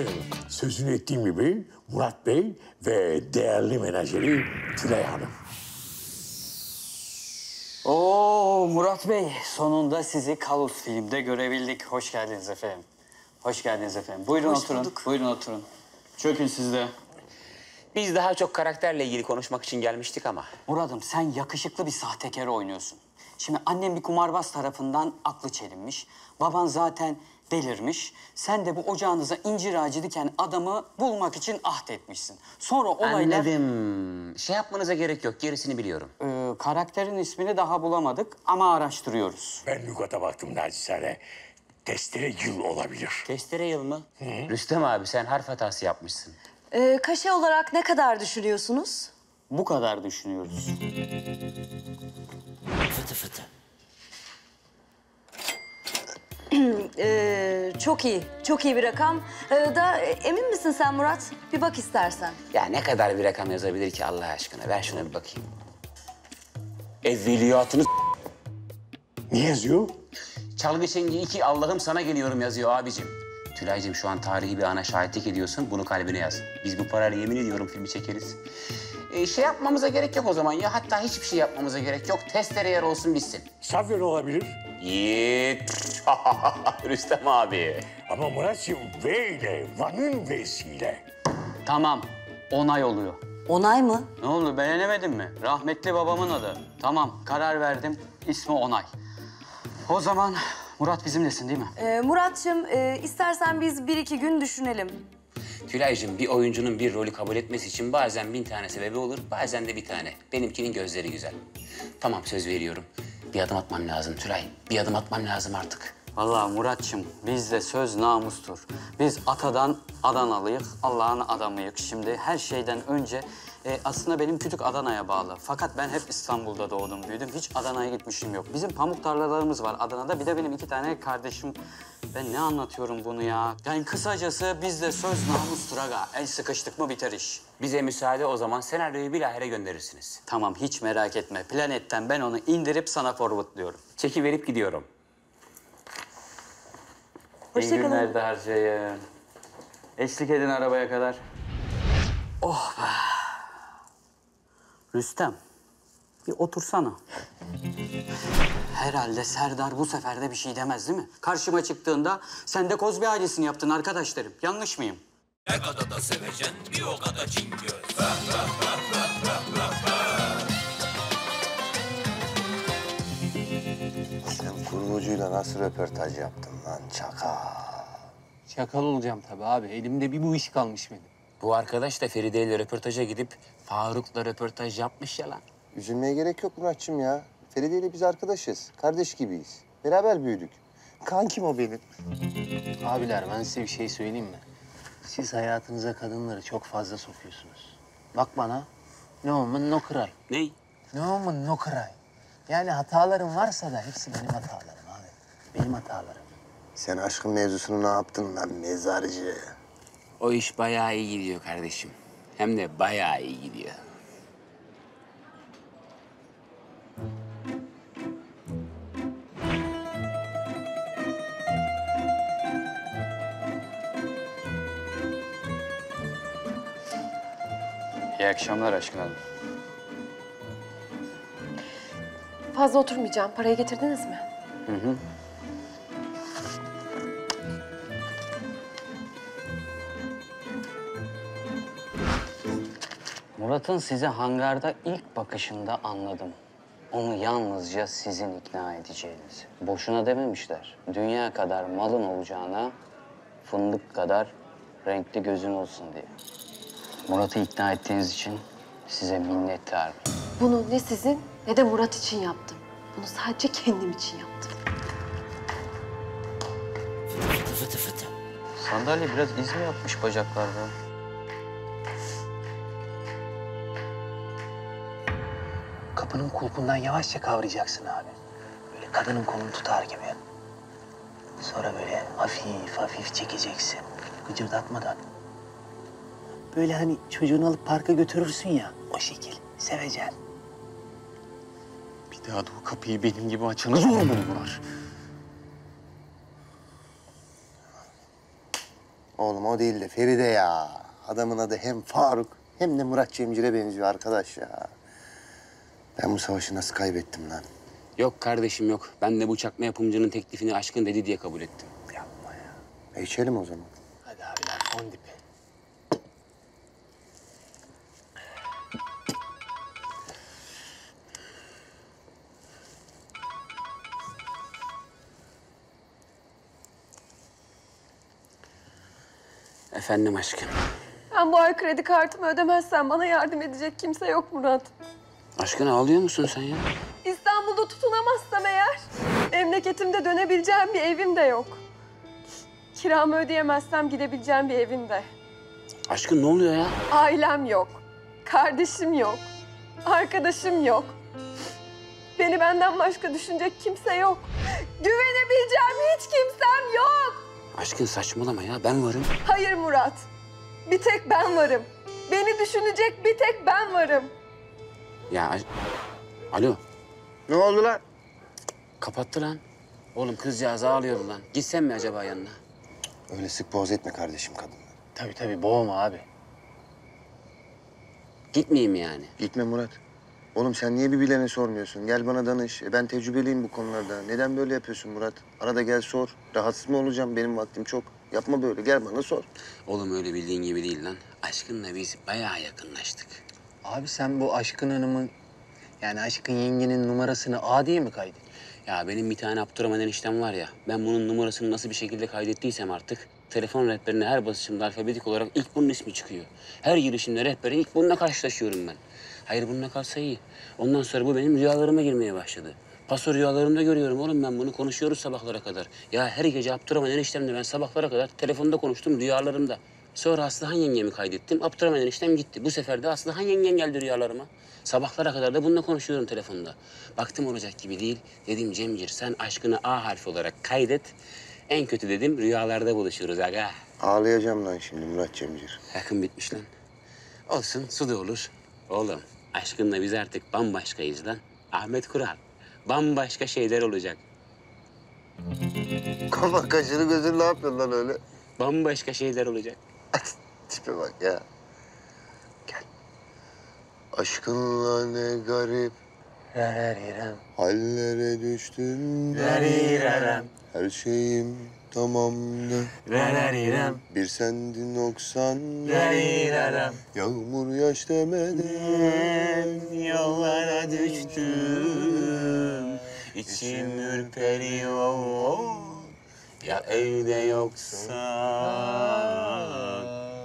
Efendim sözünü ettiğim gibi Murat Bey ve değerli menajeri Tülay Hanım. Oo Murat Bey, sonunda sizi Kalus filmde görebildik. Hoş geldiniz efendim. Hoş geldiniz efendim. Buyurun Hoş oturun. bulduk. Buyurun oturun. Çökün siz de. Biz daha çok karakterle ilgili konuşmak için gelmiştik ama. Murat'ım sen yakışıklı bir sahtekar oynuyorsun. Şimdi annem bir kumarbaz tarafından aklı çelinmiş. Baban zaten delirmiş. Sen de bu ocağınıza incir ağacı diken adamı bulmak için ahd etmişsin. Sonra olaylar... Anladım. Şey yapmanıza gerek yok. Gerisini biliyorum. Ee, karakterin ismini daha bulamadık ama araştırıyoruz. Ben lügata baktım nacizane. Testere yıl olabilir. Testere yıl mı? Rüstem abi sen harf hatası yapmışsın. Ee, kaşe olarak ne kadar düşünüyorsunuz? Bu kadar düşünüyoruz. Ee, çok iyi, çok iyi bir rakam. Ee, da e, emin misin sen Murat? Bir bak istersen. Ya ne kadar bir rakam yazabilir ki Allah aşkına? Ver şuna bir bakayım. Evveliyatını Ne yazıyor? Çalgı Çengi 2 Allah'ım sana geliyorum yazıyor abicim. Tülay'cığım şu an tarihi bir ana şahitlik ediyorsun. Bunu kalbine yaz. Biz bu parayla yemin ediyorum filmi çekeriz. Ee, şey yapmamıza gerek yok o zaman ya. Hatta hiçbir şey yapmamıza gerek yok. Testere yer olsun bitsin. Savyon olabilir. Yiğit. Rüstem abi. Ama Murat'cığım V ile, Van'ın V'siyle. Tamam, onay oluyor. Onay mı? Ne oldu beğenemedin mi? Rahmetli babamın adı. Tamam karar verdim. İsmi Onay. O zaman Murat bizimlesin değil mi? Ee, Murat'cığım e, istersen biz bir iki gün düşünelim. Tülay'cığım bir oyuncunun bir rolü kabul etmesi için bazen bin tane sebebi olur, bazen de bir tane. Benimkinin gözleri güzel. Tamam söz veriyorum. Bir adım atmam lazım Tülay. Bir adım atmam lazım artık. Vallahi Muratçım bizde söz namustur. Biz atadan Adanalıyık, Allah'ın adamıyık. Şimdi her şeyden önce e, aslında benim kütük Adana'ya bağlı. Fakat ben hep İstanbul'da doğdum, büyüdüm. Hiç Adana'ya gitmişim yok. Bizim pamuk tarlalarımız var Adana'da. Bir de benim iki tane kardeşim. Ben ne anlatıyorum bunu ya? Yani kısacası bizde söz namustur aga. El sıkıştık mı biter iş. Bize müsaade o zaman senaryoyu bilahare gönderirsiniz. Tamam hiç merak etme. Planetten ben onu indirip sana forwardlıyorum. Çeki verip gidiyorum. İyi Hoşça kalın. günler de harcayın. Eşlik edin arabaya kadar. Oh be. Rüstem, bir otursana. Herhalde Serdar bu sefer de bir şey demez değil mi? Karşıma çıktığında sen de Kozbi ailesini yaptın arkadaş derim. Yanlış mıyım? Sen kurgucuyla nasıl röportaj yaptın lan çaka? Çakal olacağım tabii abi. Elimde bir bu iş kalmış benim. Bu arkadaş da Feride ile röportaja gidip Faruk'la röportaj yapmış ya lan. Üzülmeye gerek yok Muratçım ya. Feride ile biz arkadaşız. Kardeş gibiyiz. Beraber büyüdük. Kankim o benim. Abiler ben size bir şey söyleyeyim mi? Siz hayatınıza kadınları çok fazla sokuyorsunuz. Bak bana. Ne olman no kıray. Ney? Ne olman no kıray. Yani hatalarım varsa da hepsi benim hatalarım abi. Benim hatalarım. Sen aşkın mevzusunu ne yaptın lan mezarcı? O iş bayağı iyi gidiyor kardeşim. Hem de bayağı iyi gidiyor. Akşamlar aşkın hanım. Fazla oturmayacağım. Parayı getirdiniz mi? Murat'ın size hangarda ilk bakışında anladım. Onu yalnızca sizin ikna edeceğiniz. Boşuna dememişler. Dünya kadar malın olacağına fındık kadar renkli gözün olsun diye. Murat'ı ikna ettiğiniz için size minnettarım. Bunu ne sizin ne de Murat için yaptım. Bunu sadece kendim için yaptım. Sandalye biraz iz mi yapmış bacaklarda? Kapının kulpundan yavaşça kavrayacaksın abi. Böyle kadının kolunu tutar gibi. Sonra böyle hafif hafif çekeceksin. Gıcırdatmadan. Böyle hani çocuğunu alıp parka götürürsün ya. O şekil. Sevecen. Bir daha da o kapıyı benim gibi açanı zor bulurlar. Oğlum o değil de Feride ya. Adamın adı hem Faruk hem de Murat Cemcir'e benziyor arkadaş ya. Ben bu savaşı nasıl kaybettim lan? Yok kardeşim yok. Ben de bu çakma yapımcının teklifini aşkın dedi diye kabul ettim. Yapma ya. E içelim o zaman. Hadi abiler on dipi. Efendim aşkım. Ben bu ay kredi kartımı ödemezsem bana yardım edecek kimse yok Murat. Aşkın ağlıyor musun sen ya? İstanbul'da tutunamazsam eğer memleketimde dönebileceğim bir evim de yok. Kiramı ödeyemezsem gidebileceğim bir evim de. Aşkın ne oluyor ya? Ailem yok. Kardeşim yok. Arkadaşım yok. Beni benden başka düşünecek kimse yok. Güvenebileceğim hiç kimsem yok. Aşkın saçmalama ya. Ben varım. Hayır Murat. Bir tek ben varım. Beni düşünecek bir tek ben varım. Ya Alo. Ne oldu lan? Kapattı lan. Oğlum kızcağız ağlıyordu lan. Gitsen mi acaba yanına? Öyle sık boğaz etme kardeşim kadını. Tabii tabii boğma abi. Gitmeyeyim yani? Gitme Murat. Oğlum sen niye bir bilene sormuyorsun? Gel bana danış. E ben tecrübeliyim bu konularda. Neden böyle yapıyorsun Murat? Arada gel sor. Rahatsız mı olacağım? Benim vaktim çok. Yapma böyle. Gel bana sor. Oğlum öyle bildiğin gibi değil lan. Aşkınla biz bayağı yakınlaştık. Abi sen bu Aşkın Hanım'ın yani Aşkın yengenin numarasını A diye mi kaydettin? Ya benim bir tane Abdurrahman eniştem var ya. Ben bunun numarasını nasıl bir şekilde kaydettiysem artık... ...telefon rehberine her basışımda alfabetik olarak ilk bunun ismi çıkıyor. Her girişimde rehberin ilk bununla karşılaşıyorum ben. Hayır bununla kalsa iyi. Ondan sonra bu benim rüyalarıma girmeye başladı. Paso rüyalarımda görüyorum oğlum ben bunu konuşuyoruz sabahlara kadar. Ya her gece Abdurrahman eniştemle ben sabahlara kadar telefonda konuştum rüyalarımda. Sonra Aslıhan yengemi kaydettim. Abdurrahman eniştem gitti. Bu sefer de Aslıhan yengen geldi rüyalarıma. Sabahlara kadar da bununla konuşuyorum telefonda. Baktım olacak gibi değil. Dedim Cemcir sen aşkını A harfi olarak kaydet. En kötü dedim rüyalarda buluşuruz aga. Ağlayacağım lan şimdi Murat Cemcir. Yakın bitmiş lan. Olsun su da olur. Oğlum aşkınla biz artık bambaşkayız lan. Ahmet Kural. Bambaşka şeyler olacak. Kafa kaşını gözünü ne yapıyorsun lan öyle? Bambaşka şeyler olacak. Tipe bak ya. Gel. Aşkınla ne garip hallere düştüm. Her şeyim tamamdı. Rarariram. Bir sendin oksan. Rariraram. Yağmur yaş demeden. Yollara düştüm. İçim ürperiyor. Ya evde yoksa.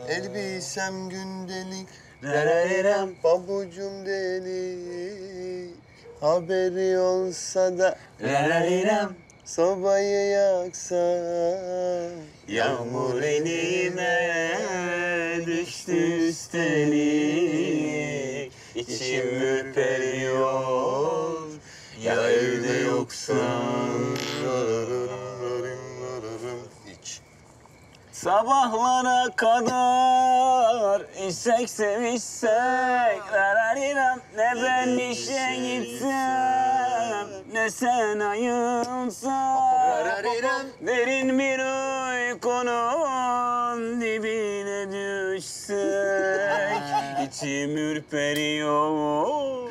Elbisem gündelik. Rarariram. Pabucum delik. Haberi olsa da Rarariram. Sobayı yaksa. Yağmur elime düştü üstelik İçim ürperiyor Ya evde yoksan İç. Sabahlara kadar içsek sevişsek Rarariram Ne ben işe gitsem Ne sen ayılsan Derin bir uykunun dibine düşsek İçim ürperiyor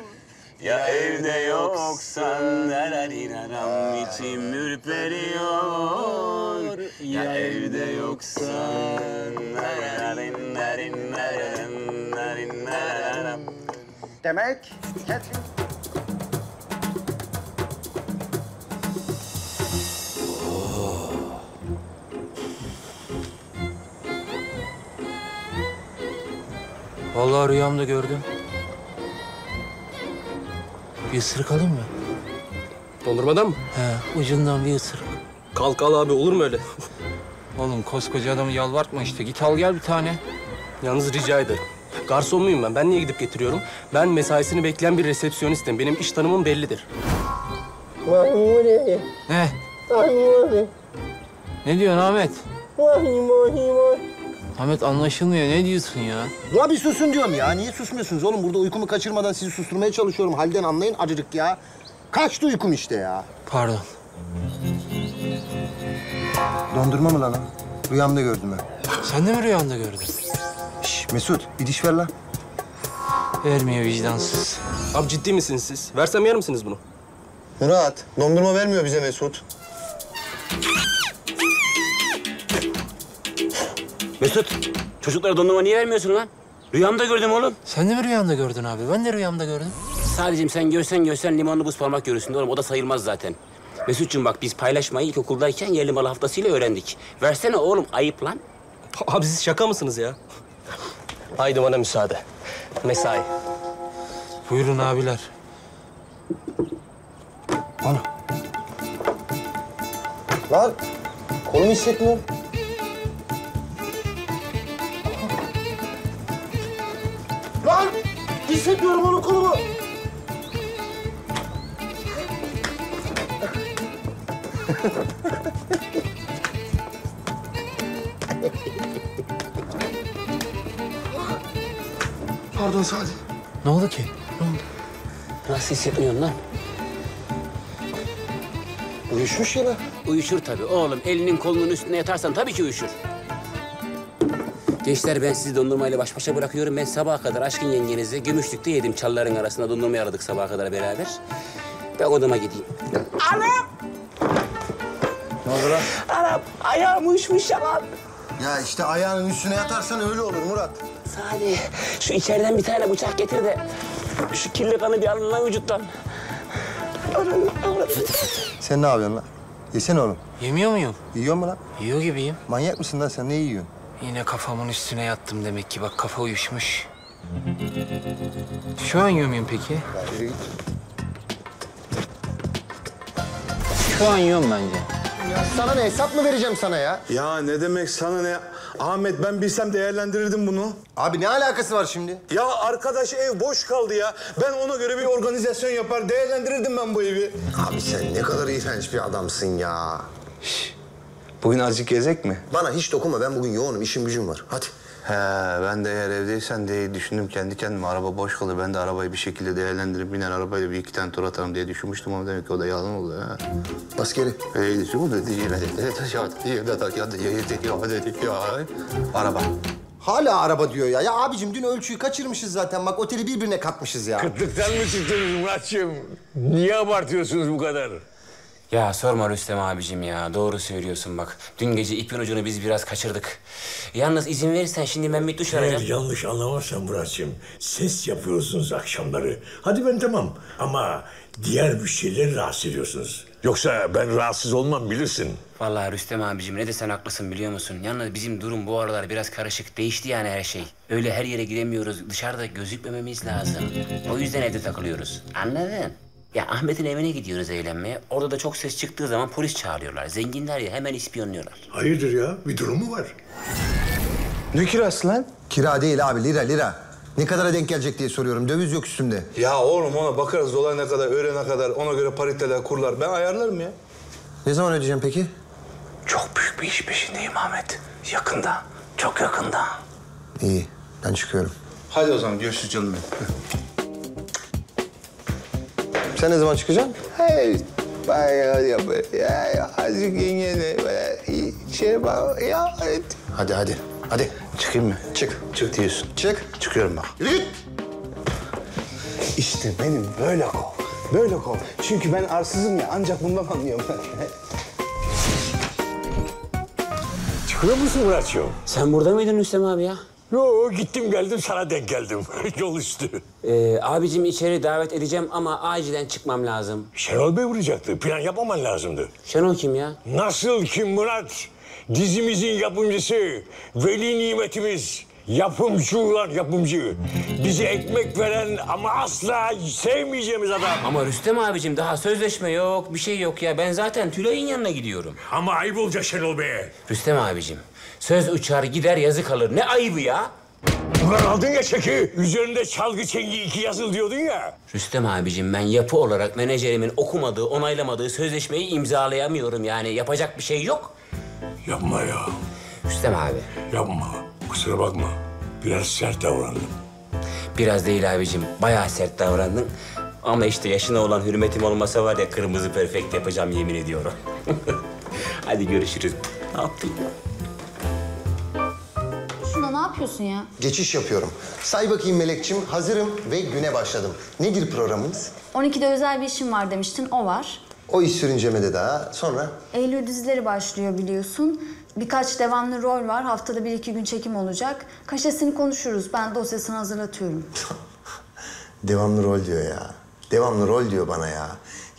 ya evde yoksan Rarariraram içim ürperiyor Ya evde yoksan Nararin, narin, Vallahi rüyamda gördüm. Bir ısırık alayım mı? Dondurmadan mı? He, ucundan bir ısırık. Kalk al abi olur mu öyle? Oğlum koskoca adamı yalvartma işte. Git al gel bir tane. Yalnız rica ederim. Garson muyum ben? Ben niye gidip getiriyorum? Ben mesaisini bekleyen bir resepsiyonistim. Benim iş tanımım bellidir. Ne? Ne diyorsun Ahmet? Ahmet anlaşılmıyor. Ne diyorsun ya? Ya bir susun diyorum ya. Niye susmuyorsunuz oğlum? Burada uykumu kaçırmadan sizi susturmaya çalışıyorum. Halden anlayın acıcık ya. Kaçtı uykum işte ya. Pardon. Dondurma mı lan o? Rüyamda gördüm ben. Sen de mi rüyanda gördün? Şş, Mesut bir diş ver lan. Vermiyor vicdansız. Abi ciddi misiniz siz? Versem yer misiniz bunu? Murat dondurma vermiyor bize Mesut. Mesut, çocuklara dondurma niye vermiyorsun lan? Rüyamda gördüm oğlum. Sen de mi rüyanda gördün abi? Ben de rüyamda gördüm. Sadece sen görsen görsen limonlu buz parmak görürsün oğlum. O da sayılmaz zaten. Mesut'cum bak biz paylaşmayı ilkokuldayken yerli malı haftasıyla öğrendik. Versene oğlum ayıp lan. Abi siz şaka mısınız ya? Haydi bana müsaade. Mesai. Buyurun abiler. Lan kolumu hissetmiyorum. Lan hissetmiyorum onun kolumu. Pardon Sadi. Ne oldu ki? Nasıl hissetmiyorsun lan? Uyuşmuş yine. Uyuşur tabii oğlum. Elinin kolunun üstüne yatarsan tabii ki uyuşur. Gençler ben sizi dondurmayla baş başa bırakıyorum. Ben sabaha kadar aşkın yengenize gümüşlükte yedim. Çalların arasında dondurma aradık sabaha kadar beraber. Ben odama gideyim. Anam! Ne oldu lan? Anam ayağım uyuşmuş ya lan. Ya işte ayağının üstüne yatarsan öyle olur Murat. Sadi şu içeriden bir tane bıçak getir de şu kirli kanı bir alın lan vücuttan. Anam, anam. Sen ne yapıyorsun lan? Yesene oğlum. Yemiyor muyum? Yiyor mu lan? Yiyor gibiyim. Manyak mısın lan sen? Ne yiyorsun? Yine kafamın üstüne yattım demek ki. Bak kafa uyuşmuş. Şu an yiyor muyum peki? Şu an yiyorum bence. Ya sana ne? Hesap mı vereceğim sana ya? Ya ne demek sana ne? Ahmet ben bilsem değerlendirirdim bunu. Abi ne alakası var şimdi? Ya arkadaş ev boş kaldı ya. Ben ona göre bir organizasyon yapar değerlendirirdim ben bu evi. Abi sen ne kadar iğrenç bir adamsın ya. Bugün azıcık gezek mi? Bana hiç dokunma. Ben bugün yoğunum. işim gücüm var. Hadi. He ben de eğer evdeysen diye düşündüm kendi kendime araba boş kalır. Ben de arabayı bir şekilde değerlendirip biner arabayla bir iki tane tur atarım diye düşünmüştüm ama demek ki o da yalan oldu ha. Bas geri. Öyle şu da değil. Araba. Hala araba diyor ya. Ya abicim dün ölçüyü kaçırmışız zaten. Bak oteli birbirine katmışız ya. Kıtlıktan mı çıktınız Muratçım? Niye abartıyorsunuz bu kadar? Ya sorma Rüstem abicim ya. Doğru söylüyorsun bak. Dün gece ipin ucunu biz biraz kaçırdık. Yalnız izin verirsen şimdi ben bir duş Eğer alacağım. yanlış anlamazsan Muratçım, ses yapıyorsunuz akşamları. Hadi ben tamam ama diğer müşterileri rahatsız ediyorsunuz. Yoksa ben rahatsız olmam bilirsin. Vallahi Rüstem abicim ne desen haklısın biliyor musun? Yalnız bizim durum bu aralar biraz karışık. Değişti yani her şey. Öyle her yere giremiyoruz. Dışarıda gözükmememiz lazım. O yüzden evde takılıyoruz. Anladın? Ya Ahmet'in evine gidiyoruz eğlenmeye. Orada da çok ses çıktığı zaman polis çağırıyorlar. Zenginler ya hemen ispiyonluyorlar. Hayırdır ya? Bir durum mu var? Ne kirası lan? Kira değil abi. Lira lira. Ne kadara denk gelecek diye soruyorum. Döviz yok üstümde. Ya oğlum ona bakarız dolar ne kadar, öğle ne kadar, ona göre pariteler, kurlar. Ben ayarlarım ya. Ne zaman ödeyeceğim peki? Çok büyük bir iş peşindeyim Ahmet. Yakında, çok yakında. İyi. Ben çıkıyorum. Hadi o zaman görüşürüz canım benim. Sen ne zaman çıkacaksın? Hey, bayağı ya, ya, azıcık böyle şey bak ya. Hadi hadi. Hadi. Çıkayım mı? Çık. Çık diyorsun. Çık. Çıkıyorum bak. Yürü git. İşte benim böyle kol. Böyle kol. Çünkü ben arsızım ya ancak bundan anlıyorum. Çıkıyor musun Muratçım? Sen burada mıydın Rüstem abi ya? Yo gittim geldim sana denk geldim. Yol üstü. Ee, abicim içeri davet edeceğim ama acilen çıkmam lazım. Şenol Bey vuracaktı. Plan yapmaman lazımdı. Şenol kim ya? Nasıl kim Murat? Dizimizin yapımcısı, veli nimetimiz. Yapımcı ulan yapımcı. Bize ekmek veren ama asla sevmeyeceğimiz adam. Ama Rüstem abicim daha sözleşme yok, bir şey yok ya. Ben zaten Tülay'ın yanına gidiyorum. Ama ayıp olacak Şenol Bey'e. Rüstem abicim, söz uçar gider yazı kalır. Ne ayıbı ya? Ulan aldın ya çeki. Üzerinde çalgı çengi iki yazıl diyordun ya. Rüstem abicim ben yapı olarak menajerimin okumadığı, onaylamadığı sözleşmeyi imzalayamıyorum. Yani yapacak bir şey yok. Yapma ya. Rüstem abi, Yapma. Kusura bakma. Biraz sert davrandım. biraz değil abicim. Bayağı sert davrandın. Ama işte yaşına olan hürmetim olmasa var ya kırmızı perfect yapacağım yemin ediyorum. Hadi görüşürüz. Ne yaptın? Yapıyorsun ya? Geçiş yapıyorum. Say bakayım Melekçim. Hazırım ve güne başladım. Nedir programımız? 12'de özel bir işim var demiştin, o var. O iş sürüncemede daha. Sonra Eylül dizileri başlıyor biliyorsun. Birkaç devamlı rol var. Haftada bir iki gün çekim olacak. Kaşesini konuşuruz. Ben dosyasını hazırlatıyorum. devamlı rol diyor ya. Devamlı rol diyor bana ya.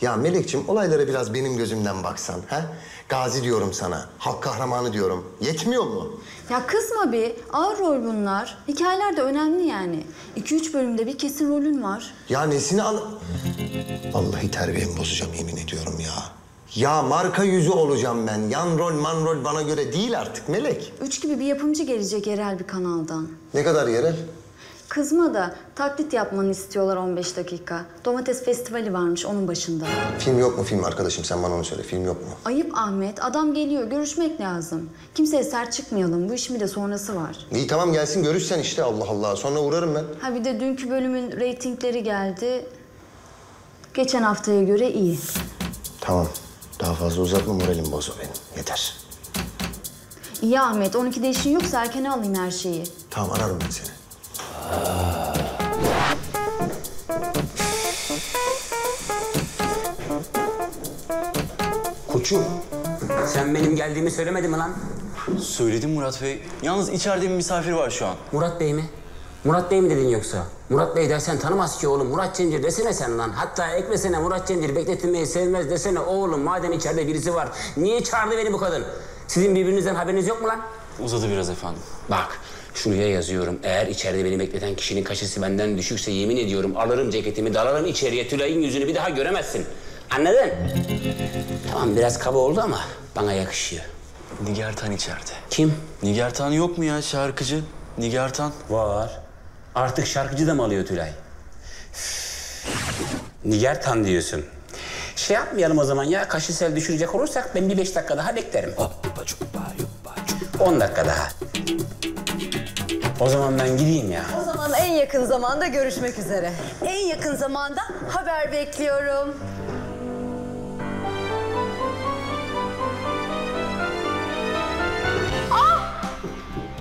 Ya Melekçim olaylara biraz benim gözümden baksan. ha? Gazi diyorum sana. Halk kahramanı diyorum. Yetmiyor mu? Ya kızma bir. Ağır rol bunlar. Hikayeler de önemli yani. 2-3 bölümde bir kesin rolün var. Ya nesini al... Vallahi terbiyemi bozacağım yemin ediyorum ya. Ya marka yüzü olacağım ben. Yan rol man rol bana göre değil artık Melek. Üç gibi bir yapımcı gelecek yerel bir kanaldan. Ne kadar yerel? Kızma da taklit yapmanı istiyorlar 15 dakika. Domates festivali varmış onun başında. Film yok mu film arkadaşım sen bana onu söyle. Film yok mu? Ayıp Ahmet. Adam geliyor. Görüşmek lazım. Kimseye sert çıkmayalım. Bu işin bir de sonrası var. İyi tamam gelsin görüşsen işte Allah Allah. Sonra uğrarım ben. Ha bir de dünkü bölümün reytingleri geldi. Geçen haftaya göre iyi. Tamam. Daha fazla uzatma moralim bozu benim. Yeter. İyi Ahmet. 12'de işin yoksa erkene alayım her şeyi. Tamam ararım ben seni. Koçum, sen benim geldiğimi söylemedin mi lan? Söyledim Murat Bey. Yalnız içeride bir misafir var şu an. Murat Bey mi? Murat Bey mi dedin yoksa? Murat Bey dersen tanımaz ki oğlum. Murat Cemcir desene sen lan. Hatta eklesene Murat Cemcir bekletilmeyi sevmez desene oğlum. Madem içeride birisi var. Niye çağırdı beni bu kadın? Sizin birbirinizden haberiniz yok mu lan? Uzadı biraz efendim. Bak şuraya yazıyorum. Eğer içeride beni bekleten kişinin kaşesi benden düşükse yemin ediyorum alırım ceketimi dalarım içeriye Tülay'ın yüzünü bir daha göremezsin. Anladın? Tamam biraz kaba oldu ama bana yakışıyor. Nigertan içeride. Kim? Nigertan yok mu ya şarkıcı? Nigertan. Var. Artık şarkıcı da mı alıyor Tülay? Niger Tan diyorsun. Şey yapmayalım o zaman ya, kaşısel düşürecek olursak ben bir beş dakika daha beklerim. On dakika daha. O zaman ben gideyim ya. O zaman en yakın zamanda görüşmek üzere. En yakın zamanda haber bekliyorum.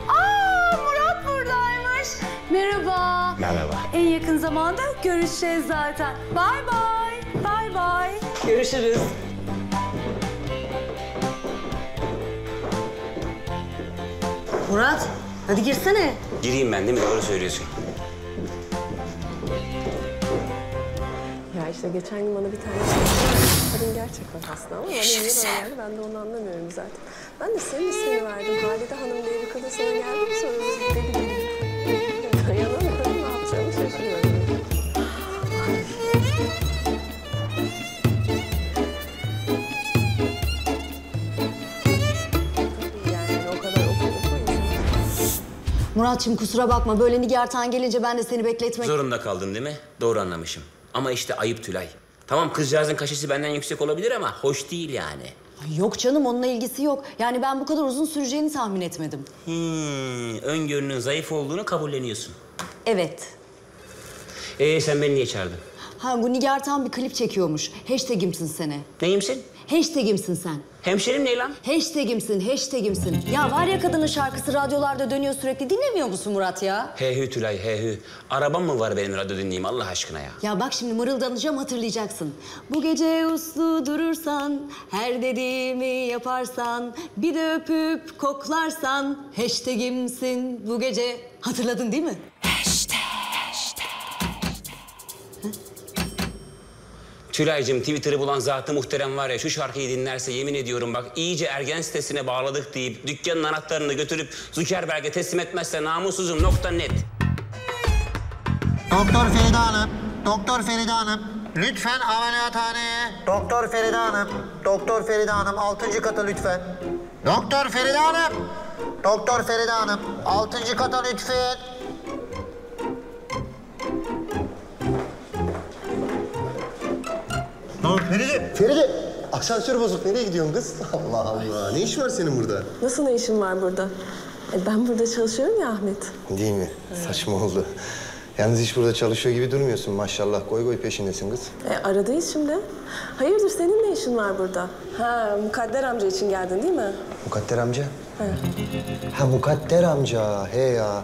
Aa, Murat buradaymış. Merhaba. Merhaba. En yakın zamanda görüşeceğiz zaten. Bay bay. Bay bay. Görüşürüz. Murat, hadi girsene. Gireyim ben değil mi? Doğru söylüyorsun. Ya işte geçen gün bana bir tane kadın gerçekten hasta ama bana niye böyle ben de onu anlamıyorum zaten. Ben de senin ismini verdim. Halide Hanım diye bir kadın sana geldi mi sonra dedi gibi. Muratçım kusura bakma böyle Nigartan gelince ben de seni bekletmek... Zorunda kaldın değil mi? Doğru anlamışım. Ama işte ayıp Tülay. Tamam kızcağızın kaşesi benden yüksek olabilir ama hoş değil yani. Ay Yok canım onunla ilgisi yok. Yani ben bu kadar uzun süreceğini tahmin etmedim. Hmm, öngörünün zayıf olduğunu kabulleniyorsun. Evet. Ee sen beni niye çağırdın? Ha bu Nigartan bir klip çekiyormuş. Hashtag'imsin sene. Neyimsin? Hashtag'imsin sen. Hemşerim ne lan? Hashtag'imsin, hashtag'imsin. Ya var ya kadının şarkısı radyolarda dönüyor sürekli. Dinlemiyor musun Murat ya? Hehü Tülay hehü. Arabam mı var benim radyo dinleyeyim Allah aşkına ya? Ya bak şimdi mırıldanacağım hatırlayacaksın. Bu gece uslu durursan, her dediğimi yaparsan, bir de öpüp koklarsan, hashtag'imsin bu gece. Hatırladın değil mi? Tülay'cığım Twitter'ı bulan zatı muhterem var ya şu şarkıyı dinlerse yemin ediyorum bak iyice ergen sitesine bağladık deyip dükkanın anahtarını götürüp Zuckerberg'e teslim etmezse namussuzum nokta net. Doktor Feride Hanım, Doktor Feride Hanım. Lütfen ameliyathaneye. Doktor Feride Hanım, Doktor Feride Hanım altıncı kata lütfen. Doktor Feride Hanım, Doktor Feride Hanım altıncı kata lütfen. Feride. Feride. Asansör bozuk. Nereye gidiyorsun kız? Allah Allah. Ne iş var senin burada? Nasıl ne işin var burada? E, ben burada çalışıyorum ya Ahmet. Değil mi? Saçma oldu. Yalnız hiç burada çalışıyor gibi durmuyorsun maşallah. Koy koy peşindesin kız. E, aradayız şimdi. Hayırdır senin ne işin var burada? Ha Mukadder amca için geldin değil mi? Mukadder amca. Ha Mukadder amca, he ya.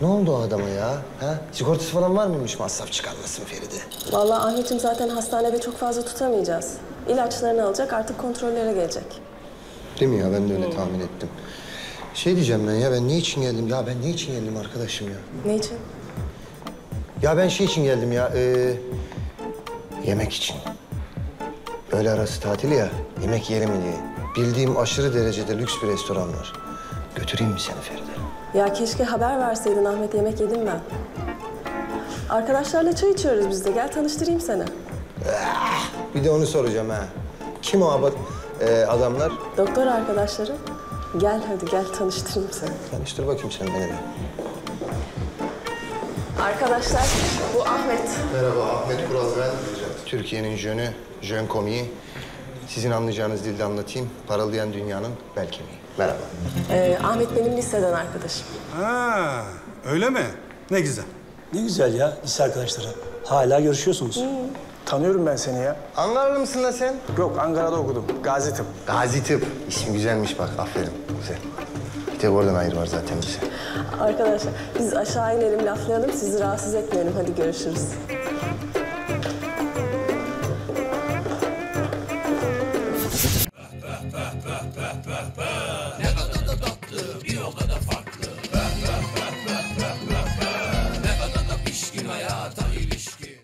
Ne oldu o adama ya? Ha? Sigortası falan var mıymış masraf çıkarmasın Feride? Vallahi Ahmet'im zaten hastanede çok fazla tutamayacağız. İlaçlarını alacak artık kontrollere gelecek. Değil mi ya? Ben de öyle tahmin ettim. Şey diyeceğim ben ya, ben ne için geldim? Ya ben ne için geldim arkadaşım ya? Ne için? Ya ben şey için geldim ya, ee, yemek için. Öğle arası tatil ya, yemek yiyelim diye. Bildiğim aşırı derecede lüks bir restoran var. Götüreyim mi seni Feride? Ya keşke haber verseydin Ahmet yemek yedim ben. Arkadaşlarla çay içiyoruz biz de. Gel tanıştırayım seni. Bir de onu soracağım ha. Kim o abat ee, adamlar? Doktor arkadaşlarım. Gel hadi gel tanıştırayım seni. Tanıştır bakayım sen beni de. Arkadaşlar bu Ahmet. Merhaba, Ahmet Kural ben. Türkiye'nin jönü, jön komiği. Sizin anlayacağınız dilde anlatayım. Parıldayan dünyanın bel kemiği. Merhaba. Ee, Ahmet benim liseden arkadaşım. Ha, öyle mi? Ne güzel. Ne güzel ya lise arkadaşları. Hala görüşüyorsunuz. Tanıyorum ben seni ya. Ankaralı mısın lan sen? Yok Ankara'da okudum. Gazi Tıp. Gazi Tıp. İsim güzelmiş bak, aferin. Güzel. Bir tek oradan ayrı var zaten bize. Arkadaşlar biz aşağı inelim laflayalım sizi rahatsız etmeyelim. Hadi görüşürüz.